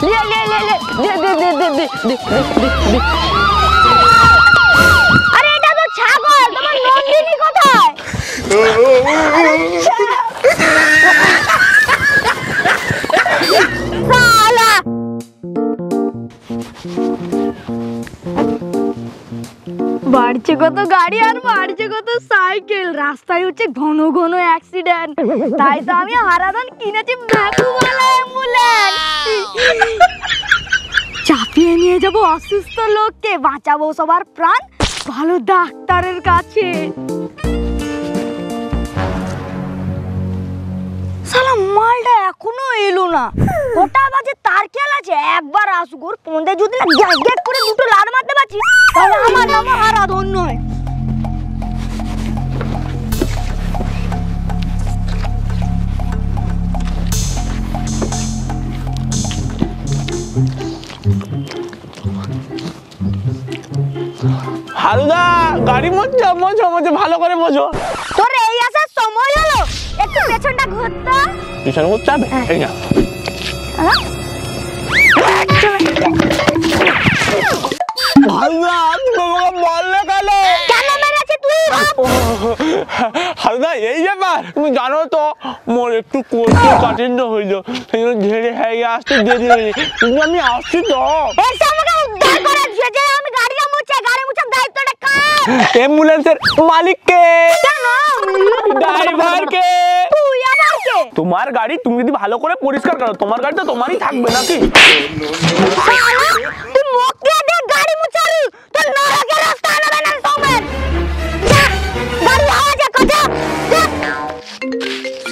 লিয়ে লিয়ে লিয়ে লিয়ে দে দে দে দে দে দে দে দে দে আরে এটা তো ছাগল তোমার নন্দিনী কোথায়? শালা বাড়ছে কত গাড়ি আর বাড়ছে কত সাইকেল। রাস্তায় হচ্ছে ঘন ঘন অ্যাক্সিডেন্ট তাই তো আমি হারাধন কিনেছি চাপিয়ে নিয়ে যাব অসুস্থ লোককে, বাঁচাবো সবার প্রাণ। ভালো ডাক্তারের কাছে। সালা, মালটা এখনও এলো না। কটা বাজে তার খেয়াল আছে একবার আসুক ওর পন্দে যদি না গ্যাক করে দুটো লাড় মারতে পারছি তাহলে আমার নাম হারাধন নয় হারুদা গাড়ি মধ্যে মজো মজো ভালো করে বোঝো তোর এই আসার সময় হলো? একটু পেছনটা ঘুরতো। পিছনে করতে হবে এই না। হারুদা তুমি আমাকে বললে কেন? কেন মেরেছে তুই? হারুদা এই ব্যাপার তুমি জানো তো মোর একটু কাঠিন্য হইল। সেই জন্য ঝেড়ে আসতে দেরি হয়ে কিন্তু আমি আসছি তো। আমাকে উদ্ধার যে আমি গাড়িটা মুছে গাড়ি মুছার দায়িত্বটা কার অ্যাম্বুলেন্সের মালিককে কেন ড্রাইভারকে তুই আবার কে তোমার গাড়ি তুমি যদি ভালো করে পরিষ্কার করো তোমার গাড়ি তো তোমারই থাকবে নাকি শালা, তুই মুখ দিয়ে দে গাড়ি মুছালি তোর নরকের রাস্তা আনবে না সমেত যা, গাড়ি আওয়াজে কথা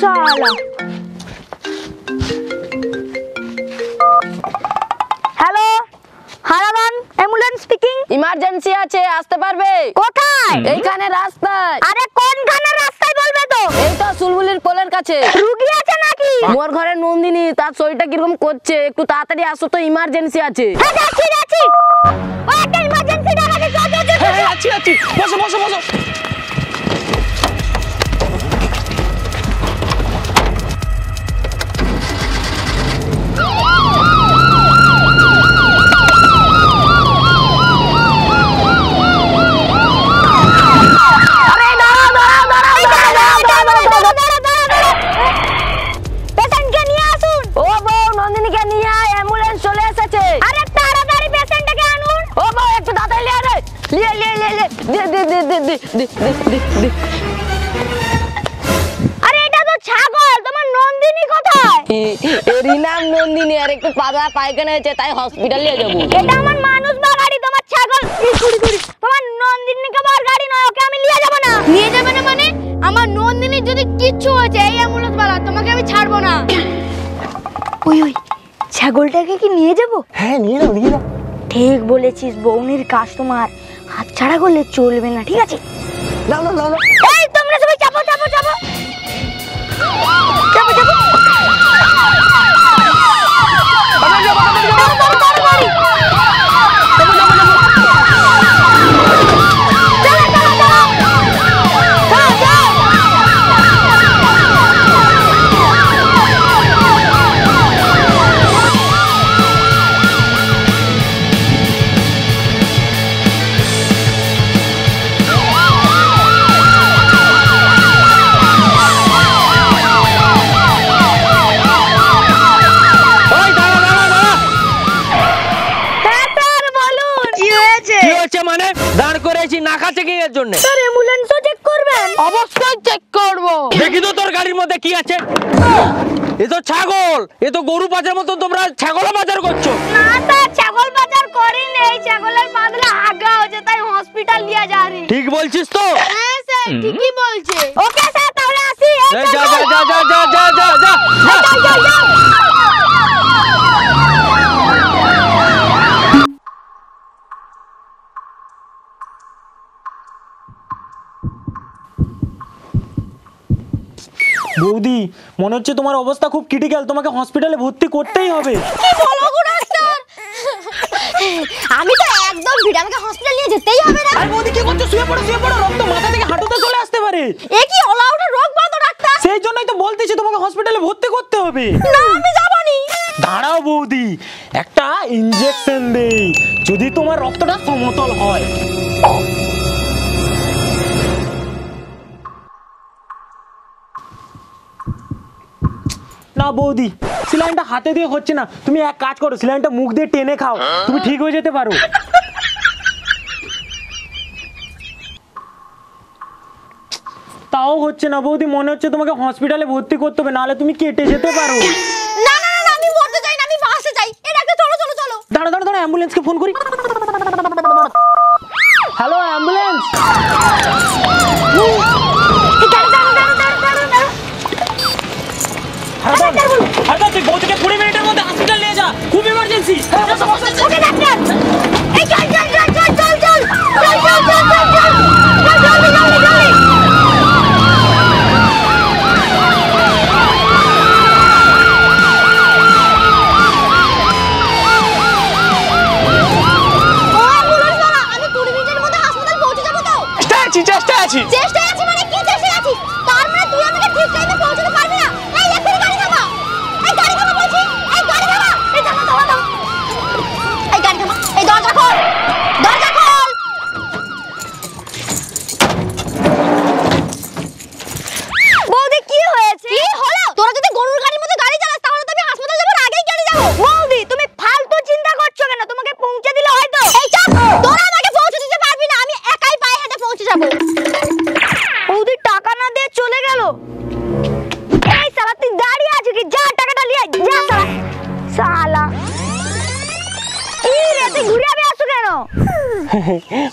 শালা স্পিকিং ইমার্জেন্সি আছে আসতে পারবে? কোথায়? এইখানে রাস্তায়। আরে কোনখানে রাস্তায় বলবে তো? এই তো সুলবুলির পোলের কাছে। রুগী আছে নাকি? মোর ঘরে নন্দিনী তার শরীরটা কীরকম করছে? একটু তাড়াতাড়ি আসো তো ইমার্জেন্সি আছে। হ্যাঁ যাচ্ছি যাচ্ছি ও একটা ইমার্জেন্সি দেখা। হ্যাঁ আছি আছি। বসো বসো বসো। লিয়ে লিয়ে লিয়ে লিয়ে দে দে দে দে দে দে দে দে আরে এটা তো ছাগল তোমার নন্দিনী কোথায়? এরই নাম নন্দিনী আর একটু পাতলা পায়খানা হয়েছে তাই হসপিটাল নিয়ে যাব। এটা আমার মানুষ বা গাড়ি তোমার ছাগল? নন্দিনীকে গাড়ি নয় ওকে আমি নিয়ে যাব না। নিয়ে যাবে না মানে? আমার নন্দিনীর যদি কিচ্ছু হয়েছে এই অ্যাম্বুলেন্স বালা তোমাকে আমি ছাড়বো না। ওই ওই ছাগলটাকে কি নিয়ে যাব? হ্যাঁ নিয়ে নাও নিয়ে নাও ঠিক বলেছিস বৌনির কাস্টমার। হাত ছাড়া করলে চলবে না ঠিক আছে? না নাও নাও। এই তোমরা সবাই চাপো চাপো চাপো। চাপো চাপো। করেছি নাকা চেকিং এর জন্য? স্যার অ্যাম্বুলেন্সও চেক করবেন। অবশ্যই চেক করব। দেখি তো তোর গাড়ির মধ্যে কি আছে। এ তো ছাগল। এ তো গরু পাচার মতো তোমরা ছাগলও বাজার করছ। না স্যার ছাগল বাজার করিনি। এই ছাগলের পাতলা আগা হয়েছে তাই হসপিটাল নিয়ে যারি ঠিক বলছিস তো। হ্যাঁ স্যার ঠিকই বলছে। ওকে স্যার তাহলে আসি। যা যা। যা যা যা যা যা। যা বৌদি মনে হচ্ছে তোমার অবস্থা খুব ক্রিটিক্যাল তোমাকে হসপিটালে ভর্তি করতেই হবে। আমি তো একদম ভিড় আমাকে হসপিটাল নিয়ে যেতেই হবে না। আর বৌদি কি করছ? শুয়ে পড়ো শুয়ে পড়ো রক্ত মাথা থেকে হাঁটুতে চলে আসতে পারে। এ কি অলাউটা রোগ বাঁধো ডাক্তার? সেই জন্যই তো বলতেছি তোমাকে হসপিটালে ভর্তি করতে হবে। না আমি যাব দাঁড়াও বৌদি একটা ইঞ্জেকশন দেই। যদি তোমার রক্তটা সমতল হয়। না বৌদি সিলাইনটা হাতে দিয়ে হচ্ছে না। তুমি এক কাজ করো সিলাইনটা মুখ দিয়ে টেনে খাও তুমি ঠিক হয়ে যেতে পারো। তাও হচ্ছে না বৌদি মনে হচ্ছে তোমাকে হসপিটালে ভর্তি করতে হবে নাহলে তুমি কেটে যেতে পারো। না না না আমি মরতে চাই না আমি চলো চলো চলো। দাঁড়া দাঁড়া দাঁড়া অ্যাম্বুলেন্সকে ফোন করি। হ্যালো অ্যাম্বুলেন্স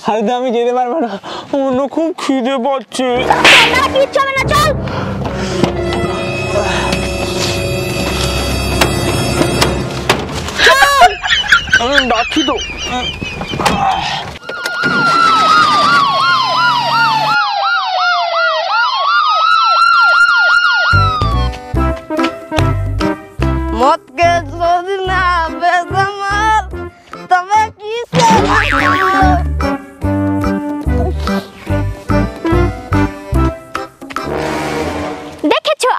হয়তো আমি যেতে পারব না। অন্য খুব খিদে পাচ্ছে। কিচ্ছু ডাকছি তো।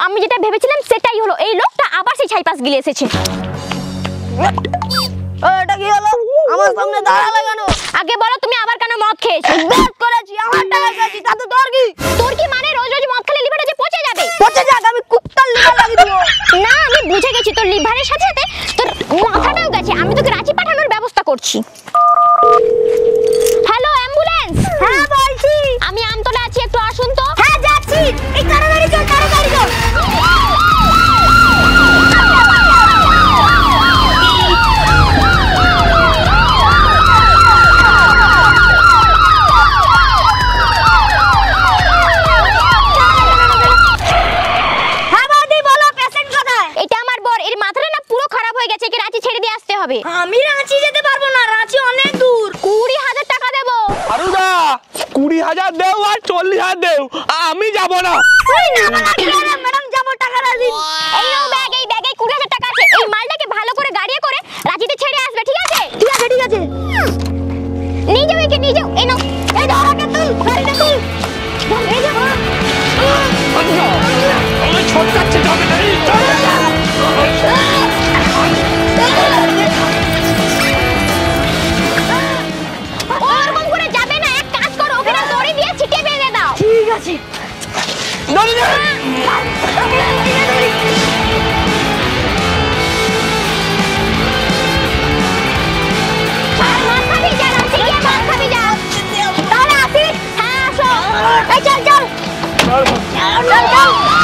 আমি যেটা ভেবেছিলাম সেটাই হলো এই লোকটা আবার সেই ছাইপাস গিলে এসেছে। এটা কি হলো? আমার সামনে দাঁড়া লাগানো আগে বলো তুমি আবার কেন মদ খেয়েছো? বেশ করেছি আমার টাকা খেয়েছি তাতে তোর কি? তোর কি মানে রোজ রোজ মদ খেলে লিভারটা আছে পচে যাবে? পচে যাক আমি কুত্তার লিভার লাগিয়ে দেবো। না আমি বুঝে গেছি তোর লিভারের সাথে সাথে তোর মাথাটাও গেছে আমি তোকে রাজি পাঠানোর ব্যবস্থা করছি। A mí ya voló! Nó đi. Đi Đó là phi hạ sổ Đây chân chân Chân chân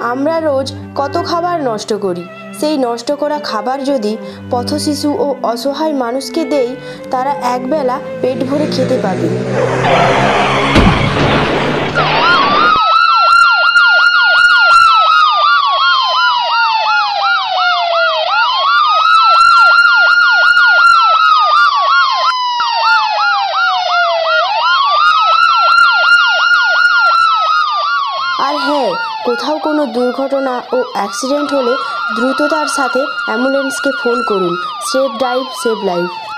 আমরা রোজ কত খাবার নষ্ট করি? সেই নষ্ট করা খাবার যদি পথশিশু ও অসহায় মানুষকে দেই, তারা একবেলা পেট ভরে খেতে পাবে কোথাও কোনো দুর্ঘটনা ও অ্যাক্সিডেন্ট হলে দ্রুততার সাথে অ্যাম্বুলেন্সকে ফোন করুন। Save drive, save life.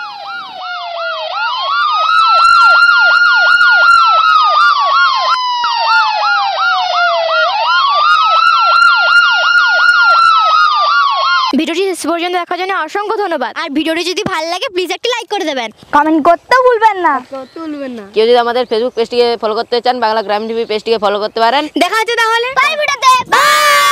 পর্যন্ত দেখার জন্য অসংখ্য ধন্যবাদ। আর ভিডিওটি যদি ভালো লাগে প্লিজ একটি লাইক করে দেবেন। কমেন্ট করতেও ভুলবেন না। ভুলবেন না। কেউ যদি আমাদের ফেসবুক পেজটিকে ফলো করতে চান বাংলা গ্রাম টিভি পেজটিকে ফলো করতে পারেন। দেখা হচ্ছে তাহলে। বাই ভিডিওতে বাই